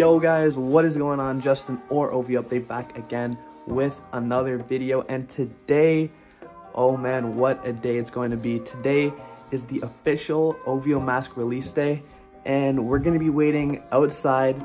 Yo guys, what is going on? Justin or OVO Update back again with another video. And today, oh man, what a day it's going to be. Today is the official OVO mask release day. And we're to be waiting outside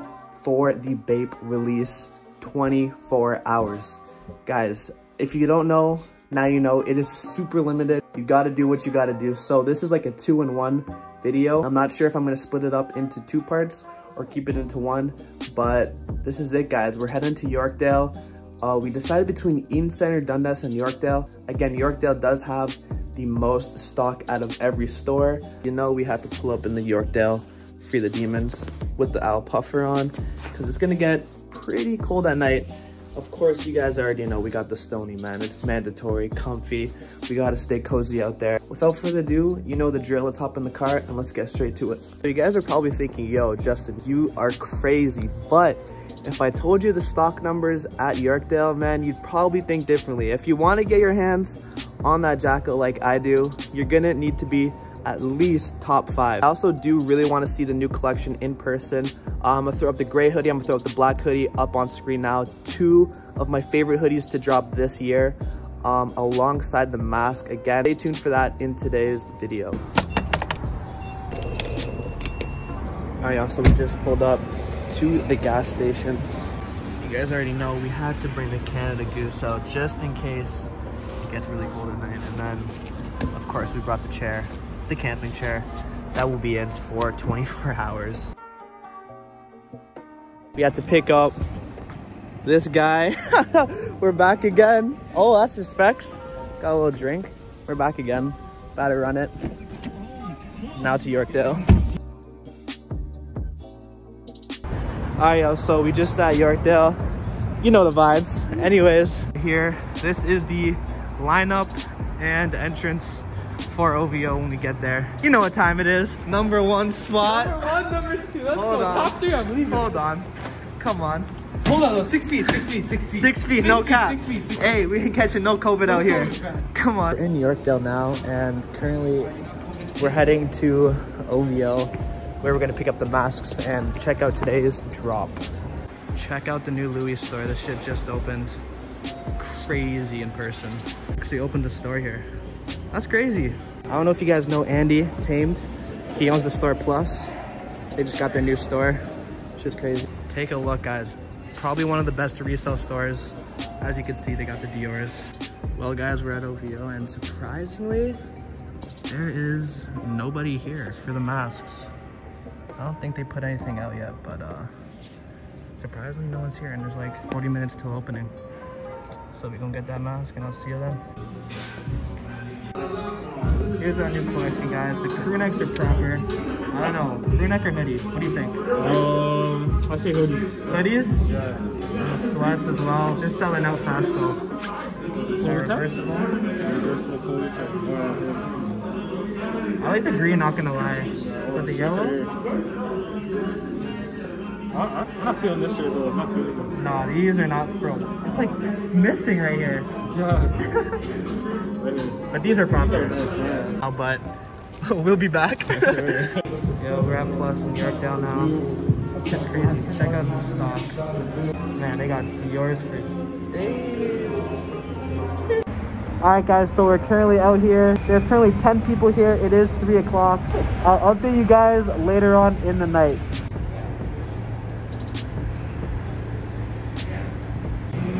for the Bape release 24 hours. Guys, if you don't know, now you know it is super limited. You got to do what you got to do. So this is like a two-in-one video. I'm not sure if I'm to split it up into two parts or keep it into one. But this is it, guys. We're heading to Yorkdale. Uh, we decided between Eaton Center, Dundas, and Yorkdale. Again, Yorkdale does have the most stock out of every store. You know we had to pull up in the Yorkdale, free the demons with the owl puffer on because it's gonna get pretty cold at night. Of course, you guys already know we got the Stony, man. It's mandatory, comfy. We gotta stay cozy out there. Without further ado, you know the drill. Let's hop in the car and let's get straight to it. So you guys are probably thinking, yo, Justin, you are crazy. But if I told you the stock numbers at Yorkdale, man, you'd probably think differently. If you wanna get your hands on that jacket like I do, you're gonna need to be at least top five. I also do really want to see the new collection in person. Uh, I'm gonna throw up the gray hoodie, I'm gonna throw up the black hoodie up on screen now. Two of my favorite hoodies to drop this year um, alongside the mask. Again, stay tuned for that in today's video. All right, y'all, so we just pulled up to the gas station. You guys already know we had to bring the Canada Goose out just in case it gets really cold at night. And then, of course, we brought the chair the camping chair that will be in for 24 hours. We have to pick up this guy. We're back again. Oh, that's respects. Got a little drink. We're back again. About to run it. Now to Yorkdale. All right, so we just at Yorkdale. You know the vibes. Anyways, here, this is the lineup and entrance for OVO when we get there. You know what time it is. Number one spot. Number one, number two. Let's Hold go. on. Top three, I'm leaving. Hold on. Come on. Hold on, no, six feet, six feet, six feet. Six feet, no feet, cap. Six feet, six Hey, we ain't catching no COVID out here. COVID, man. Come on. We're in Yorkdale now, and currently we're heading to OVO, where we're gonna pick up the masks and check out today's drop. Check out the new Louis store. This shit just opened. Crazy in person. Actually opened a store here. That's crazy. I don't know if you guys know Andy Tamed. He owns the store Plus. They just got their new store. It's just crazy. Take a look, guys. Probably one of the best resale stores. As you can see, they got the Dior's. Well, guys, we're at OVO, and surprisingly, there is nobody here for the masks. I don't think they put anything out yet, but uh, surprisingly, no one's here, and there's like 40 minutes till opening. So we gonna get that mask, and I'll see you then. Here's our new collection, guys. The crew necks are proper. I don't know, crew neck or hoodie? What do you think? Um, I say hoodies. Hoodies? Yeah. And sweats as well. They're selling out fast though. They're reversible. Reversible. I like the green, not gonna lie. But the yellow? I'm not feeling this shirt though. I'm not feeling it. Nah, these are not, bro. It's like missing right here. Yeah. But these are proper. Yeah. Oh, but we'll be back. sir. Yo, we're at Plus in Yorkdale now. It's crazy. Check out the stock. Man, they got yours for days. Alright guys, so we're currently out here. There's currently 10 people here. It is 3 o'clock. I'll update you guys later on in the night.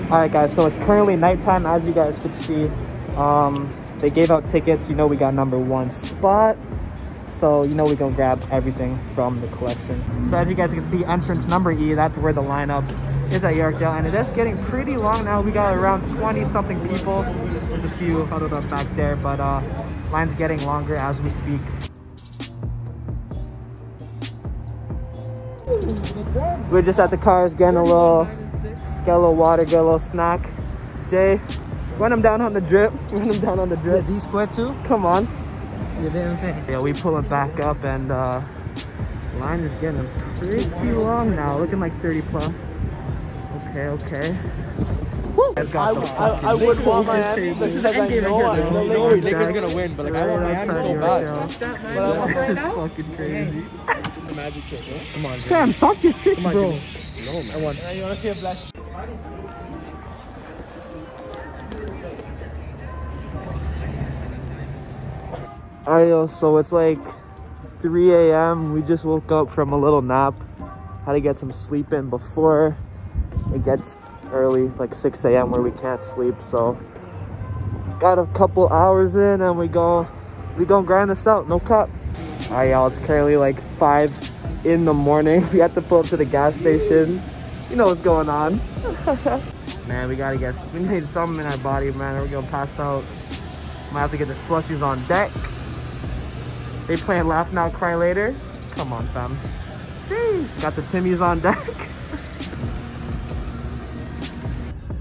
Alright guys, so it's currently nighttime as you guys could see. Um, they gave out tickets. You know we got number one spot. So you know we're gonna grab everything from the collection. So as you guys can see, entrance number E, that's where the lineup is at Yorkdale. And it is getting pretty long now. We got around 20 something people. There's a few huddled up back there, but uh, line's getting longer as we speak. We're just at the cars getting a little, get a little water, get a little snack. Jay, run them down on the drip. Run them down on the drip. D square too? Come on. You know what I'm saying? Yeah, we pull it back up and uh, line is getting pretty long now, looking like 30 plus. Okay, okay. I've got the fucking- I would want my Crazy. hand. This is as I know. I know Lakers Lakers back. gonna win, but like I want my hand outside so Yorkdale. bad. But this is fucking crazy. The magic trick, huh? Come on, Sam, stop your tricks, bro. Jimmy. know, man. I want. you want to see a blast? Alright, yo, so it's like 3 a.m. We just woke up from a little nap. Had to get some sleep in before it gets early, like 6 a.m. where we can't sleep. So got a couple hours in and we go we gonna grind this out, no cup. Alright, y'all, it's currently like 5 in the morning. We have to pull up to the gas station. You know what's going on. man, we gotta get, we need something in our body, man. We're gonna pass out. Might have to get the slushies on deck. They playing Laugh Now, Cry Later. Come on, fam. Jeez. Got the Timmies on deck.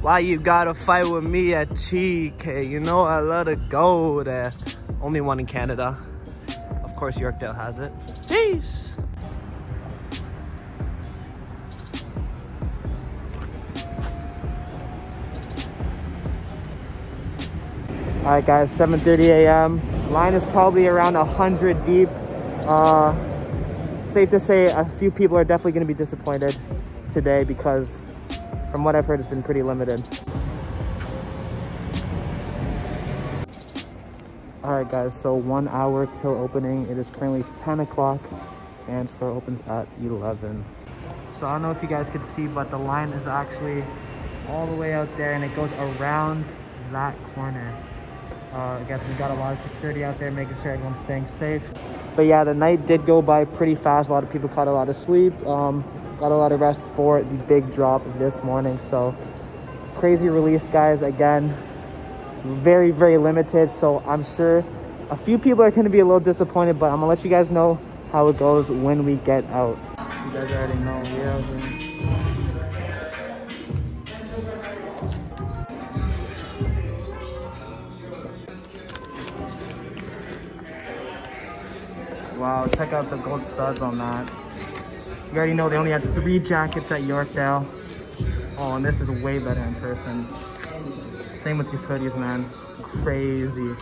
Why you gotta fight with me at GK? You know I love to go there. Only one in Canada. Of course, Yorkdale has it. Jeez. All right, guys, 7.30 a.m. Line is probably around 100 deep. Uh, safe to say a few people are definitely going to be disappointed today because from what I've heard, it's been pretty limited. All right, guys, so one hour till opening. It is currently 10 o'clock and store opens at 11. So I don't know if you guys could see, but the line is actually all the way out there and it goes around that corner. Uh, I guess we got a lot of security out there, making sure everyone's staying safe. But yeah, the night did go by pretty fast. A lot of people caught a lot of sleep, um, got a lot of rest for the big drop this morning. So crazy release, guys. Again, very, very limited. So I'm sure a few people are going to be a little disappointed, but I'm going to let you guys know how it goes when we get out. You guys already know. Yeah. Wow, check out the gold studs on that. You already know they only had three jackets at Yorkdale. Oh, and this is way better in person. Same with these hoodies, man. Crazy.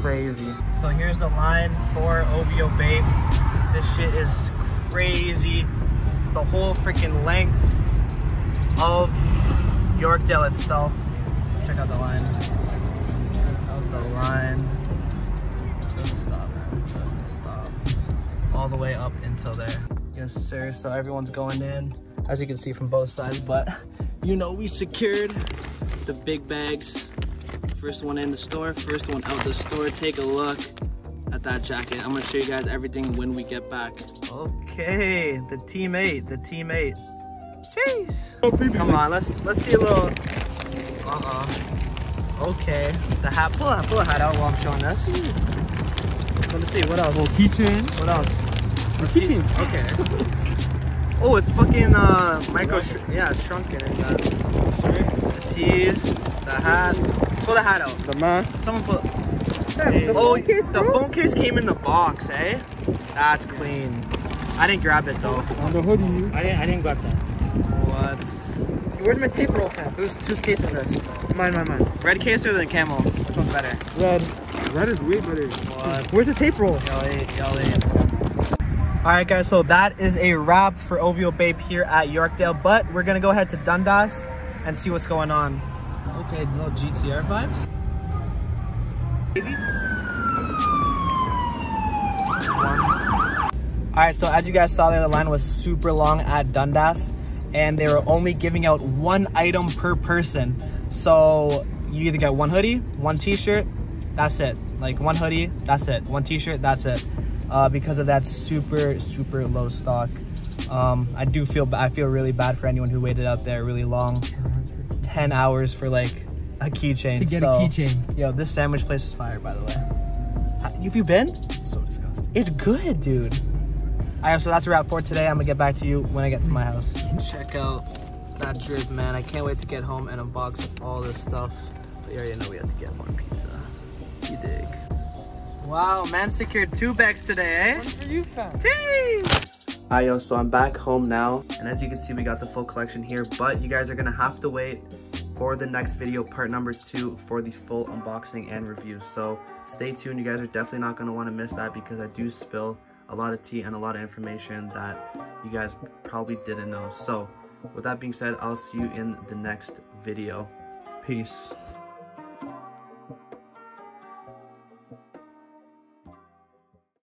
Crazy. So here's the line for OVO Bape. This shit is crazy. The whole freaking length of Yorkdale itself. Check out the line. Check out the line. Way up until there. Yes, sir. So everyone's going in, as you can see from both sides. But you know, we secured the big bags. First one in the store, first one out the store. Take a look at that jacket. I'm gonna show you guys everything when we get back. Okay, the teammate, the teammate. Jeez. Oh, Come on, let's let's see a little. Uh-uh. Okay, the hat. Pull that, pull the hat out while I'm showing this. Let me see. What else? Oh, keychain. What else? Let's see. Okay. Oh, it's fucking uh micro. Sh yeah, shrunken. And that. The tees, the hat. Pull the hat out. The mask. Someone pull. the oh, phone case, the phone case came in the box, eh? That's clean. I didn't grab it though. On the hoodie. I didn't. I didn't grab that. What? Where's my tape roll, fam? Whose whose case is this? Mine, mine, mine. Red case or the camel? Which one's better? Red. Red is way better. What? Where's the tape roll? Y'all ate, y'all ate. All right, guys, so that is a wrap for OVO Bape here at Yorkdale, but we're gonna go ahead to Dundas and see what's going on. Okay, little GTR vibes. All right, so as you guys saw there, the line was super long at Dundas, and they were only giving out one item per person. So you either get one hoodie, one t-shirt, that's it. Like one hoodie, that's it. One t-shirt, that's it. Uh, because of that super, super low stock. Um, I do feel, I feel really bad for anyone who waited out there really long. 10 hours for like a keychain. To get So, a keychain. Yo, this sandwich place is fire, by the way. Have you been? So disgusting. It's good, dude. All right, so that's a wrap for today. I'm gonna get back to you when I get to my house. Check out that drip, man. I can't wait to get home and unbox all this stuff. But you already know we have to get more pizza. You dig. Wow, man secured two bags today, eh? for you, fam. Jeez. Hi, yo, so I'm back home now. And as you can see, we got the full collection here. But you guys are gonna have to wait for the next video, part number two, for the full unboxing and review. So stay tuned. You guys are definitely not gonna wanna miss that because I do spill a lot of tea and a lot of information that you guys probably didn't know. So with that being said, I'll see you in the next video. Peace.